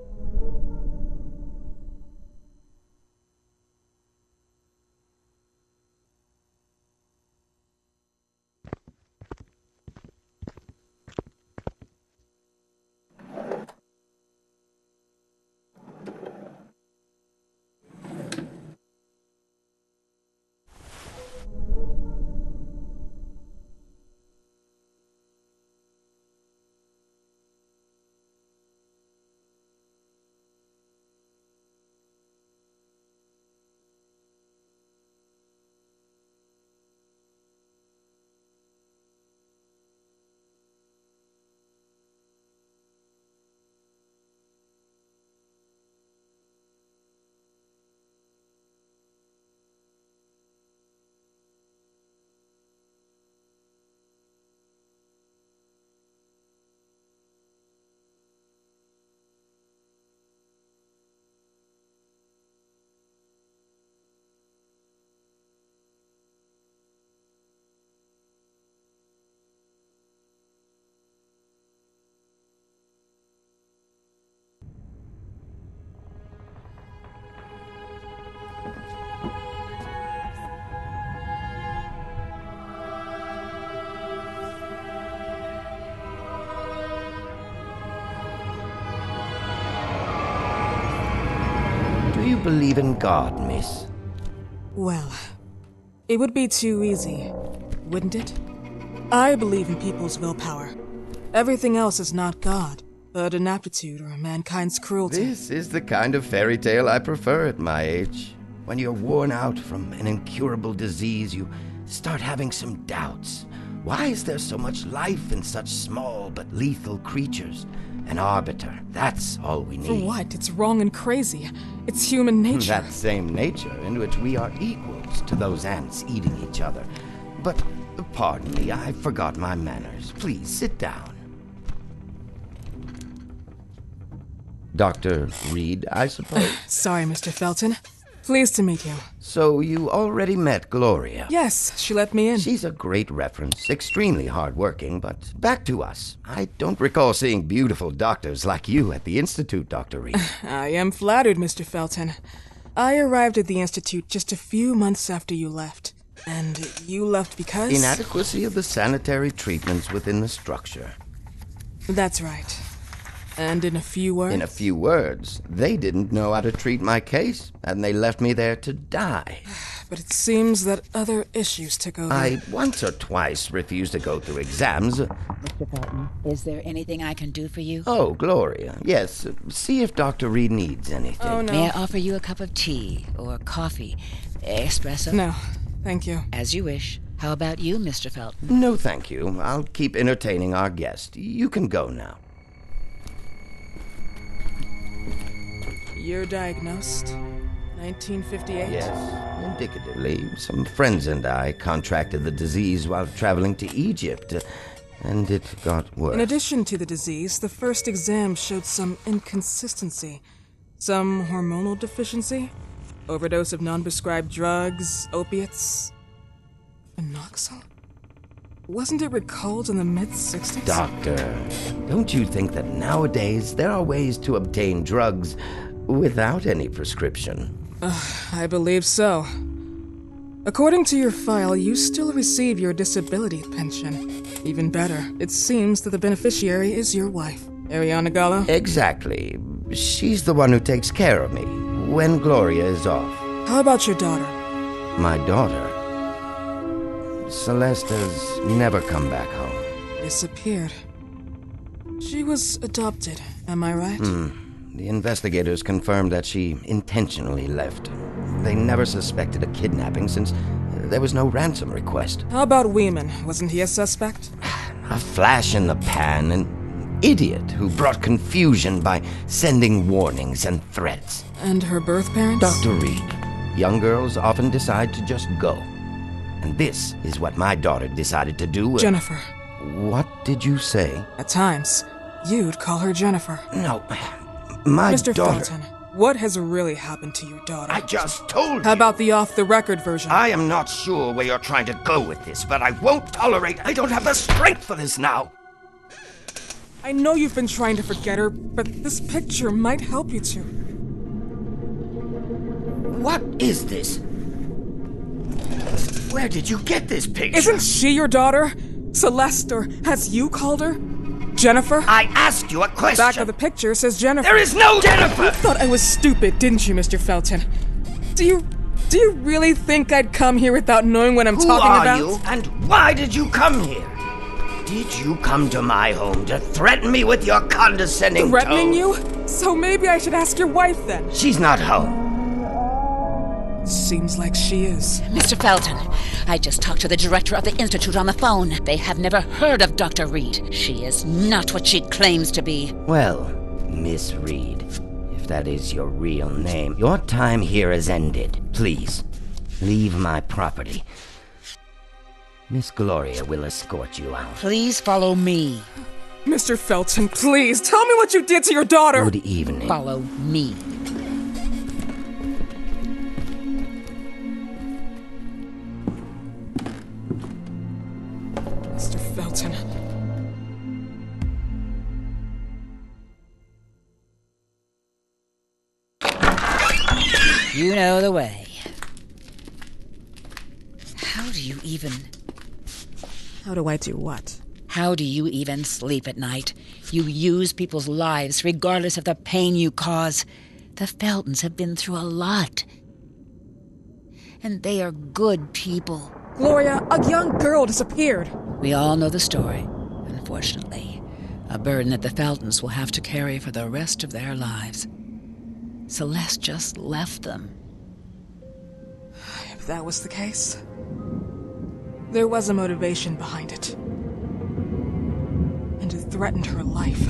Do you believe in God, miss? Well, it would be too easy, wouldn't it? I believe in people's willpower. Everything else is not God, but an aptitude or mankind's cruelty. This is the kind of fairy tale I prefer at my age. When you're worn out from an incurable disease, you start having some doubts. Why is there so much life in such small but lethal creatures? An arbiter, that's all we need. For what? It's wrong and crazy. It's human nature. That same nature in which we are equals to those ants eating each other. But, pardon me, I forgot my manners. Please sit down. Dr. Reed, I suppose? Sorry, Mr. Felton. Pleased to meet you. so you already met Gloria? Yes, she let me in. She's a great reference, extremely hardworking, but back to us. I don't recall seeing beautiful doctors like you at the Institute, Dr. Reed. I am flattered, Mr. Felton. I arrived at the Institute just a few months after you left. And you left because? Inadequacy of the sanitary treatments within the structure. That's right. And in a few words? In a few words, they didn't know how to treat my case, and they left me there to die. But it seems that other issues took over. I once or twice refused to go through exams. Mr. Felton, is there anything I can do for you? Oh, Gloria, yes. See if Dr. Reed needs anything. Oh, no. May I offer you a cup of tea or coffee? Espresso? No, thank you. As you wish. How about you, Mr. Felton? No, thank you. I'll keep entertaining our guest. You can go now. You're diagnosed? 1958? Yes, indicatively. Some friends and I contracted the disease while traveling to Egypt, uh, and it got worse. In addition to the disease, the first exam showed some inconsistency. Some hormonal deficiency? Overdose of non prescribed drugs, opiates? Phenoxyl? Wasn't it recalled in the mid 60s? Doctor, don't you think that nowadays there are ways to obtain drugs without any prescription? I believe so. According to your file, you still receive your disability pension. Even better, it seems that the beneficiary is your wife, Ariana Gallo. Exactly. She's the one who takes care of me when Gloria is off. How about your daughter? My daughter. Celeste has never come back home. Disappeared. She was adopted, am I right? Hmm. The investigators confirmed that she intentionally left. They never suspected a kidnapping since uh, there was no ransom request. How about Weeman? Wasn't he a suspect? A flash in the pan, an idiot who brought confusion by sending warnings and threats. And her birth parents? Dr. Reed, young girls often decide to just go. And this is what my daughter decided to do. Uh, Jennifer. What did you say? At times, you'd call her Jennifer. No, my Mr. daughter. Felton, what has really happened to your daughter? I just told How you. about the off the record version? I am not sure where you're trying to go with this, but I won't tolerate. I don't have the strength for this now. I know you've been trying to forget her, but this picture might help you to. What is this? Where did you get this picture? Isn't she your daughter? Celeste, or has you called her? Jennifer? I asked you a question. Back of the picture says Jennifer. There is no Jennifer! You thought I was stupid, didn't you, Mr. Felton? Do you do you really think I'd come here without knowing what I'm Who talking are about? you, and why did you come here? Did you come to my home to threaten me with your condescending Threatening tone? you? So maybe I should ask your wife then. She's not home. Seems like she is. Mr. Felton, I just talked to the director of the Institute on the phone. They have never heard of Dr. Reed. She is not what she claims to be. Well, Miss Reed, if that is your real name, your time here has ended. Please, leave my property. Miss Gloria will escort you out. Please follow me. Mr. Felton, please tell me what you did to your daughter. Good evening. Follow me. Know the way. How do you even. How do I do what? How do you even sleep at night? You use people's lives regardless of the pain you cause. The Feltons have been through a lot. And they are good people. Gloria, a young girl disappeared. We all know the story, unfortunately. A burden that the Feltons will have to carry for the rest of their lives. Celeste just left them that was the case. There was a motivation behind it. And it threatened her life.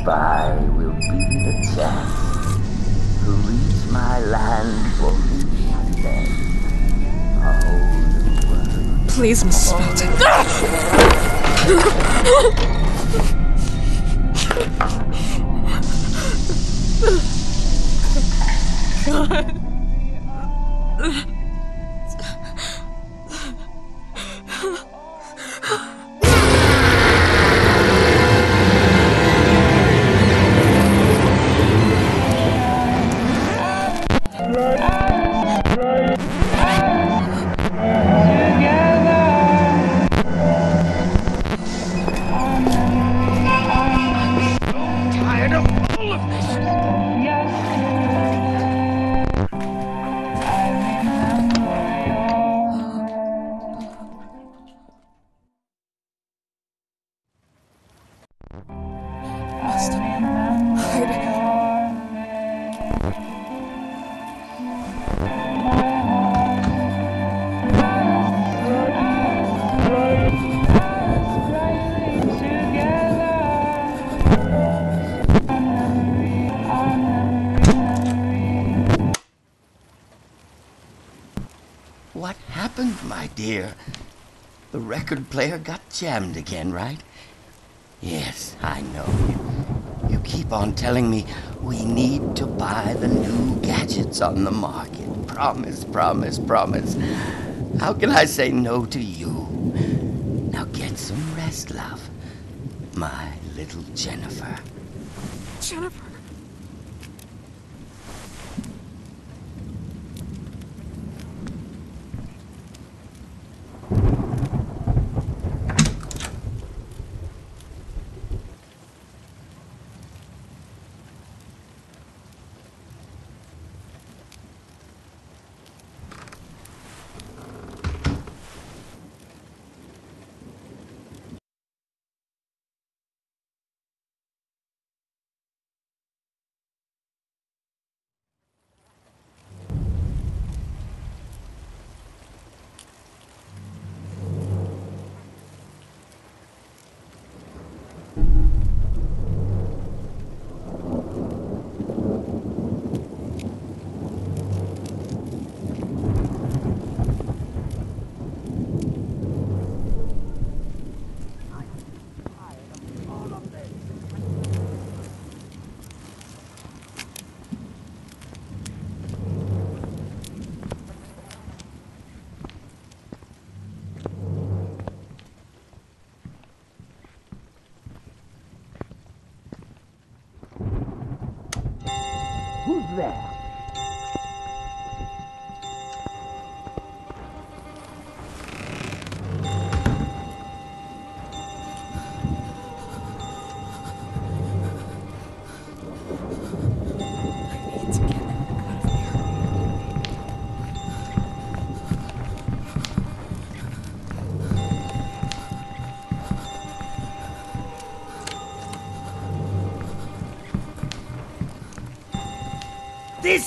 Goodbye will be the chance to reach my land for me and then a whole new world. Please, Mrs. Felton. Tired record player got jammed again, right? Yes, I know. You, you keep on telling me we need to buy the new gadgets on the market. Promise, promise, promise. How can I say no to you? Now get some rest, love. My little Jennifer. Jennifer.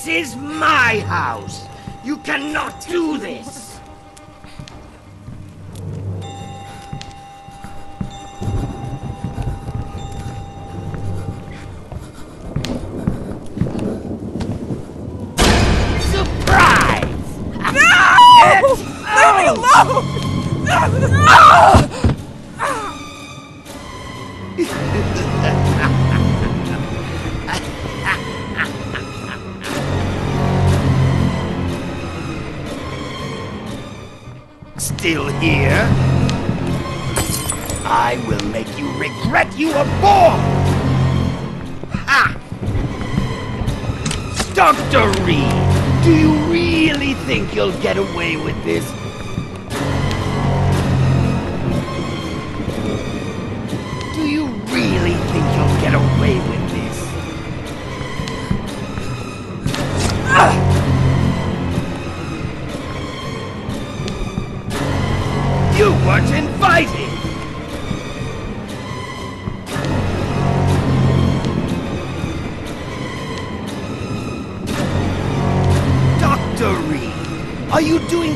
This is my house. You cannot do this. Still here? I will make you regret you were born! Ha! Dr. Reed, do you really think you'll get away with this?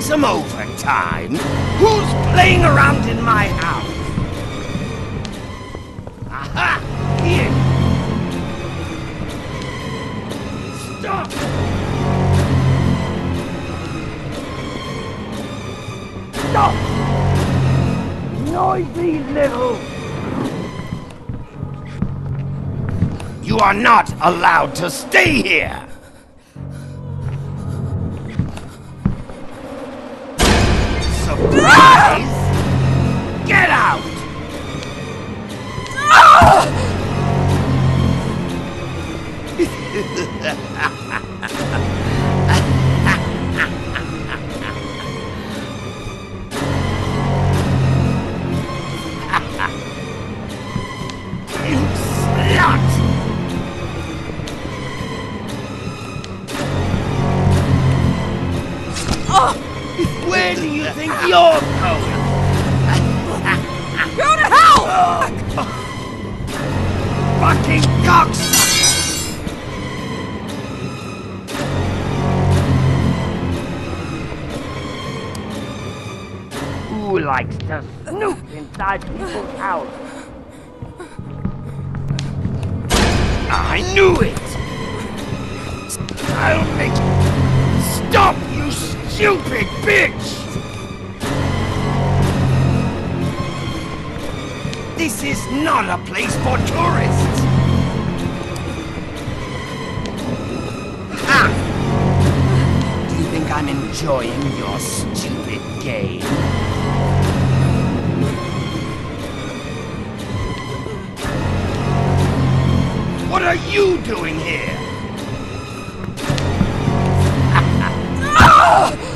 Some overtime? Who's playing around in my house? Aha! Here! Stop! Stop! Noisy little... You are not allowed to stay here! Get out! you I knew it! I'll make it Stop, you stupid bitch! This is not a place for tourists! Ah! Do you think I'm enjoying your stupid game? are you doing here? ah!